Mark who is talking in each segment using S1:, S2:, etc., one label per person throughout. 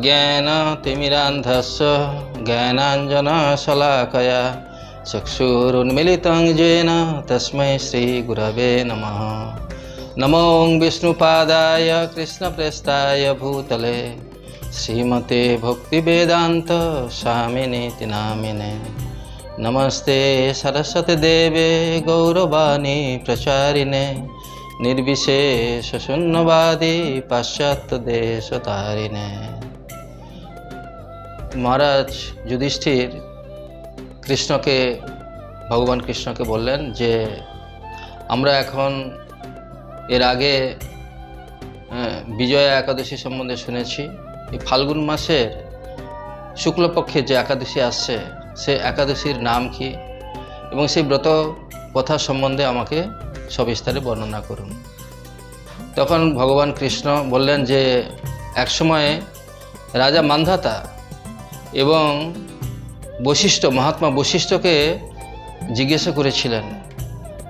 S1: अज्ञानतिमिरान्धस्य ज्ञानाञ्जनशलाकया, चक्षुरुन्मिलितं येन तस्मै श्रीगुरवे नमः। नमो विष्णुपादाय, कृष्णप्रेष्ठाय भूतले, श्रीमते भक्तिवेदान्त स्वामिनीति नामिने नमस्ते सरस्वतीदेवे, गौरवाणी प्रचारिणे, निर्विशेषशून्यवादी पाश्चात्यदेशतारिणे মহারাজ যুধিষ্ঠির কৃষ্ণকে ভগবান কৃষ্ণকে বললেন যে আমরা এখন এর আগে হ্যাঁ, বিজয়া একাদশী সম্বন্ধে শুনেছি। এই ফাল্গুন মাসের শুক্লপক্ষে যে একাদশী আসছে সে একাদশীর নাম কি? এবং সেই ব্রত কথা সম্বন্ধে আমাকে সবিস্তারে বর্ণনা করুন। তখন ভগবান কৃষ্ণ বললেন যে একসময় রাজা মান্ধাতা এবং বশিষ্ঠ, মহাত্মা বশিষ্ঠকে জিজ্ঞাসা করেছিলেন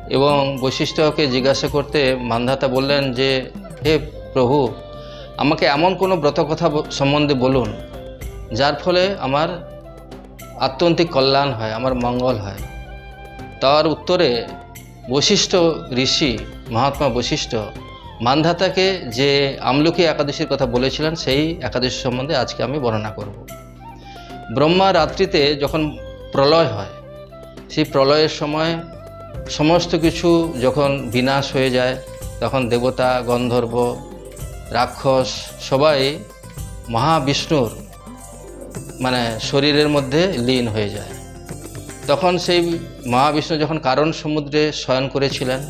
S1: এবং বশিষ্ঠকে জিজ্ঞাসা করতে মান্ধাতা বললেন যে, হে প্রভু, আমাকে এমন কোনো ব্রত কথা সম্বন্ধে বলুন, যার ফলে আমার আত্যন্তিক কল্যাণ হয়, আমার মঙ্গল হয়। তার উত্তরে বশিষ্ঠ ঋষি, মহাত্মা বশিষ্ঠ, মানধাতাকে যে আমলকি একাদশীর কথা বলেছিলেন, সেই একাদশী সম্বন্ধে আজকে আমি বর্ণনা করব। ব্রহ্মা রাত্রিতে যখন প্রলয় হয়, সেই প্রলয়ের সময় সমস্ত কিছু যখন বিনাশ হয়ে যায়, তখন দেবতা, গন্ধর্ব, রাক্ষস সবাই মহাবিষ্ণুর মানে শরীরের মধ্যে লীন হয়ে যায়। তখন সেই মহাবিষ্ণু যখন কারণ সমুদ্রে শয়ন করেছিলেন,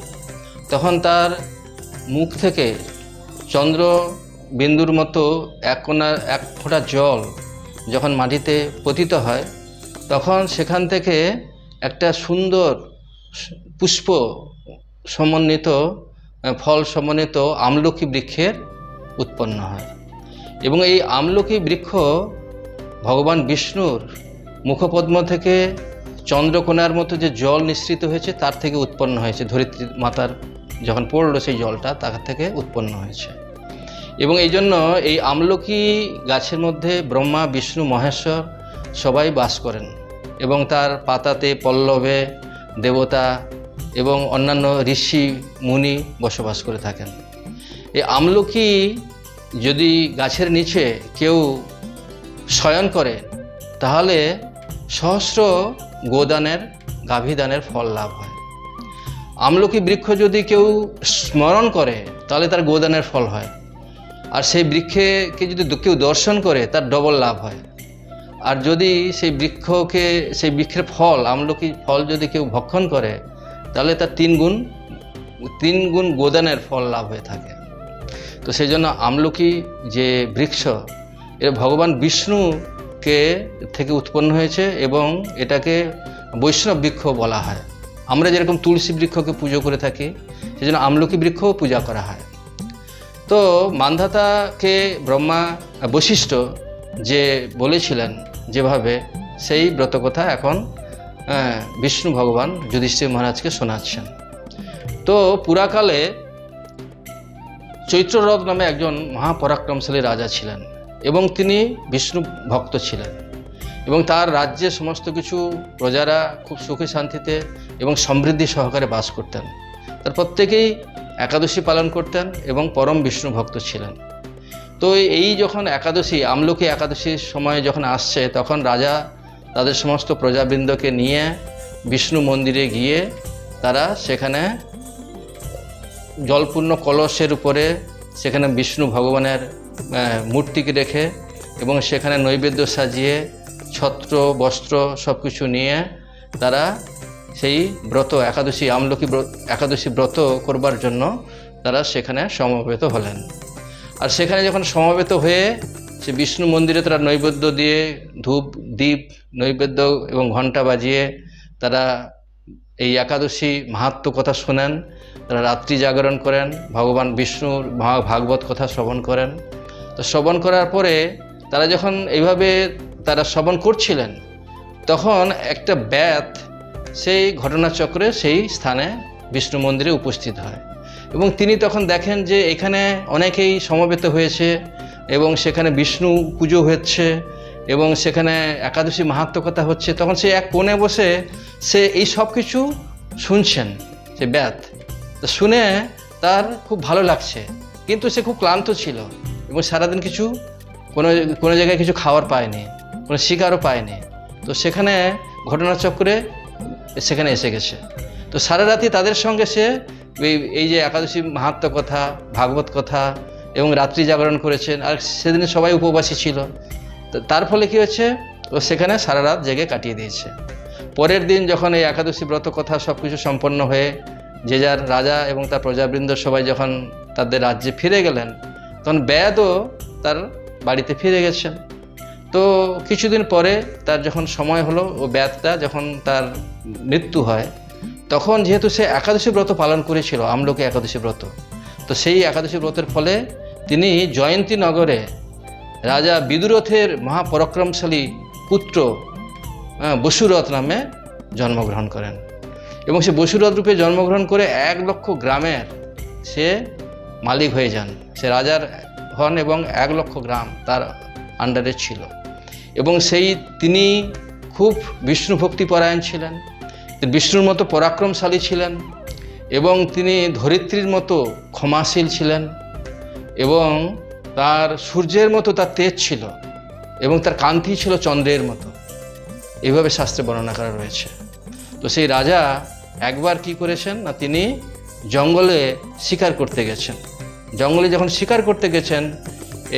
S1: তখন তার মুখ থেকে চন্দ্র বিন্দুর মতো এক কোনা এক ফোঁটা জল যখন মাটিতে পতিত হয়, তখন সেখান থেকে একটা সুন্দর পুষ্প সমন্বিত ফল সমন্বিত আমলকি বৃক্ষের উৎপন্ন হয়। এবং এই আমলকি বৃক্ষ ভগবান বিষ্ণুর মুখপদ্ম থেকে চন্দ্রকোনার মতো যে জল নিঃসৃত হয়েছে, তার থেকে উৎপন্ন হয়েছে। ধরিত্রী মাতার যখন পড়ল সেই জলটা, তার থেকে উৎপন্ন হয়েছে। এবং এই জন্য এই আমলকি গাছের মধ্যে ব্রহ্মা, বিষ্ণু, মহেশ্বর সবাই বাস করেন এবং তার পাতাতে পল্লবে, দেবতা এবং অন্যান্য ঋষি, মুনি বসবাস করে থাকেন। এই আমলকি যদি গাছের নিচে কেউ শয়ন করে, তাহলে সহস্র গোদানের, গাভীদানের ফল লাভ হয়। আমলকি বৃক্ষ যদি কেউ স্মরণ করে, তাহলে তার গোদানের ফল হয়। আর সেই বৃক্ষকে যদি কেউ দর্শন করে, তার ডবল লাভ হয়। আর যদি সেই বৃক্ষকে, সেই বৃক্ষের ফল, আমলকি ফল যদি কেউ ভক্ষণ করে, তাহলে তার তিন গুণ তিন গুণ গোদানের ফল লাভ হয়ে থাকে। তো সেই জন্য আমলকি যে বৃক্ষ এটা ভগবান বিষ্ণুকে থেকে উৎপন্ন হয়েছে এবং এটাকে বৈষ্ণব বৃক্ষ বলা হয়। আমরা যেরকম তুলসী বৃক্ষকে পুজো করে থাকি, সেই জন্য আমলকি বৃক্ষও পূজা করা হয়। তো মান্ধাতাকে ব্রহ্মা বশিষ্ঠ যে বলেছিলেন যেভাবে, সেই ব্রতকথা এখন বিষ্ণু ভগবান যুধিষ্ঠির মহারাজকে শোনাচ্ছেন। তো পুরাকালে চৈত্ররথ নামে একজন মহাপরাক্রমশালী রাজা ছিলেন এবং তিনি বিষ্ণু ভক্ত ছিলেন এবং তার রাজ্যে সমস্ত কিছু প্রজারা খুব সুখে শান্তিতে এবং সমৃদ্ধি সহকারে বাস করতেন। তার প্রত্যেকেই একাদশী পালন করতেন এবং পরম বিষ্ণু ভক্ত ছিলেন। তো এই যখন একাদশী, আমলকি একাদশীর সময় যখন আসছে, তখন রাজা তাদের সমস্ত প্রজাবৃন্দকে নিয়ে বিষ্ণু মন্দিরে গিয়ে তারা সেখানে জলপূর্ণ কলসের উপরে সেখানে বিষ্ণু ভগবানের মূর্তিকে রেখে এবং সেখানে নৈবেদ্য সাজিয়ে, ছত্র, বস্ত্র সব কিছু নিয়ে তারা সেই ব্রত, একাদশী, আমলকি একাদশী ব্রত করবার জন্য তারা সেখানে সমবেত হলেন। আর সেখানে যখন সমবেত হয়ে সে বিষ্ণু মন্দিরে তারা নৈবেদ্য দিয়ে ধূপ দ্বীপ নৈবেদ্য এবং ঘণ্টা বাজিয়ে তারা এই একাদশী মাহাত্ম কথা শোনেন, তারা রাত্রি জাগরণ করেন, ভগবান বিষ্ণুর ভাগবত কথা শ্রবণ করেন। তো শ্রবণ করার পরে তারা যখন এইভাবে তারা শ্রবণ করছিলেন, তখন একটা ব্যাত সেই ঘটনাচক্রে সেই স্থানে বিষ্ণু মন্দিরে উপস্থিত হয়। এবং তিনি তখন দেখেন যে এখানে অনেকেই সমবেত হয়েছে এবং সেখানে বিষ্ণু পুজো হচ্ছে এবং সেখানে একাদশী মাহাত্মকতা হচ্ছে। তখন সে এক কোণে বসে সে এই সব কিছু শুনছেন সে ব্যাত তো শুনে তার খুব ভালো লাগছে। কিন্তু সে খুব ক্লান্ত ছিল এবং সারাদিন কিছু কোনো কোনো জায়গায় কিছু খাওয়ার পায়নি, কোনো শিকারও পায়নি। তো সেখানে ঘটনাচক্রে সেখানে এসে গেছে। তো সারা রাতি তাদের সঙ্গে সে এই যে একাদশী মাহাত্ম কথা, ভাগবত কথা এবং রাত্রি জাগরণ করেছেন, আর সেদিনে সবাই উপবাসী ছিল। তার ফলে কী হচ্ছে ও সেখানে সারা রাত জেগে কাটিয়ে দিয়েছে। পরের দিন যখন এই একাদশী ব্রত কথা সব কিছু সম্পন্ন হয়ে যে যার রাজা এবং তার প্রজাবৃন্দ সবাই যখন তাদের রাজ্যে ফিরে গেলেন, তখন ব্যাদও তার বাড়িতে ফিরে গেছেন। তো কিছুদিন পরে তার যখন সময় হলো ও ব্যাধটা, যখন তার মৃত্যু হয়, তখন যেহেতু সে একাদশী ব্রত পালন করেছিল, আমলোকে একাদশী ব্রত, তো সেই একাদশী ব্রতের ফলে তিনি জয়ন্তী নগরে রাজা বিদুরথের মহাপরাক্রমশালী পুত্র বসুরথ নামে জন্মগ্রহণ করেন। এবং সে বসুরথ রূপে জন্মগ্রহণ করে এক লক্ষ গ্রামের সে মালিক হয়ে যান। সে রাজার হন এবং এক লক্ষ গ্রাম তার আন্ডারে ছিল। এবং সেই তিনি খুব বিষ্ণু ভক্তিপরায়ণ ছিলেন বিষ্ণুর মতো পরাক্রমশালী ছিলেন এবং তিনি ধরিত্রীর মতো ক্ষমাশীল ছিলেন এবং তার সূর্যের মতো তার তেজ ছিল এবং তার কান্তি ছিল চন্দ্রের মতো। এইভাবে শাস্ত্রে বর্ণনা করা রয়েছে। তো সেই রাজা একবার কি করেছেন না তিনি জঙ্গলে শিকার করতে গেছেন। জঙ্গলে যখন শিকার করতে গেছেন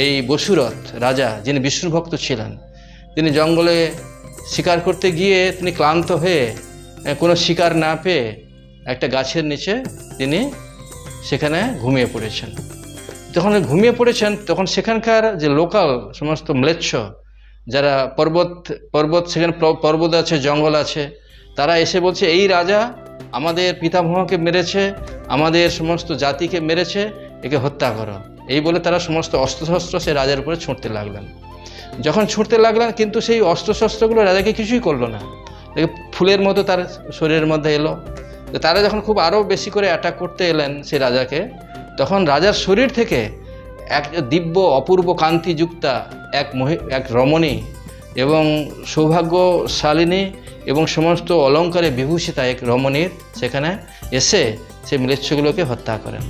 S1: এই বসুরথ রাজা যিনি বিষ্ণু ভক্ত ছিলেন, তিনি জঙ্গলে শিকার করতে গিয়ে তিনি ক্লান্ত হয়ে কোনো শিকার না পেয়ে একটা গাছের নিচে তিনি সেখানে ঘুমিয়ে পড়েছেন। যখন ঘুমিয়ে পড়েছেন, তখন সেখানকার যে লোকাল সমস্ত ম্লেচ্ছ, যারা পর্বত পর্বত সেখানে পর্বত আছে, জঙ্গল আছে, তারা এসে বলছে, এই রাজা, আমাদের পিতামহকে মেরেছে, আমাদের সমস্ত জাতিকে মেরেছে, একে হত্যা করো। এই বলে তারা সমস্ত অস্ত্রশস্ত্র সে রাজার উপরে ছুঁড়তে লাগলেন। যখন ছুঁড়তে লাগলেন, কিন্তু সেই অস্ত্রশস্ত্রগুলো রাজাকে কিছুই করল না। ফুলের মতো তার শরীরের মধ্যে এলো। তারা যখন খুব আরও বেশি করে অ্যাটাক করতে এলেন সেই রাজাকে, তখন রাজার শরীর থেকে এক দিব্য, অপূর্ব কান্তিযুক্তা এক মহি, এক রমণী এবং সৌভাগ্যশালিনী এবং সমস্ত অলঙ্কারে বিভূষিতা এক রমণীর সেখানে এসে সেই ম্লেচ্ছগুলোকে হত্যা করেন।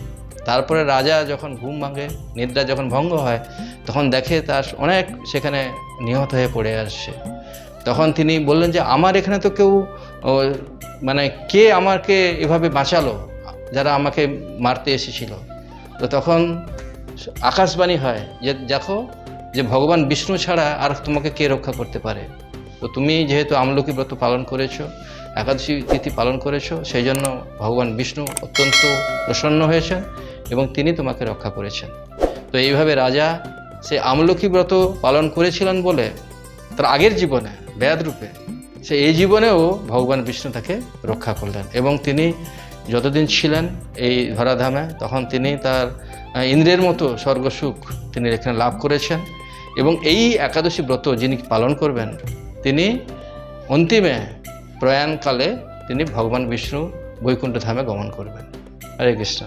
S1: তারপরে রাজা যখন ঘুম ভাঙে, নিদ্রা যখন ভঙ্গ হয়, তখন দেখে তার অনেক সেখানে নিহত হয়ে পড়ে আসছে তখন তিনি বললেন যে, আমার এখানে তো কেউ মানে কে আমাকে এভাবে বাঁচালো, যারা আমাকে মারতে এসেছিল? তো তখন আকাশবাণী হয় যে, দেখো যে, ভগবান বিষ্ণু ছাড়া আর তোমাকে কে রক্ষা করতে পারে? তো তুমি যেহেতু আমলকি ব্রত পালন করেছ, একাদশী তিথি পালন করেছ, সেই জন্য ভগবান বিষ্ণু অত্যন্ত প্রসন্ন হয়েছেন। এবং তিনি তোমাকে রক্ষা করেছেন। তো এইভাবে রাজা সে আমলকি ব্রত পালন করেছিলেন বলে তার আগের জীবনে ব্যাদ রূপে, সে এই জীবনেও ভগবান বিষ্ণু তাকে রক্ষা করলেন এবং তিনি যতদিন ছিলেন এই ধরাধামে, তখন তিনি তার ইন্দ্রের মতো স্বর্গসুখ তিনি এখানে লাভ করেছেন এবং এই একাদশী ব্রত যিনি পালন করবেন, তিনি অন্তিমে প্রয়াণকালে তিনি ভগবান বিষ্ণু বৈকুণ্ঠ ধামে গমন করবেন। হরে কৃষ্ণ।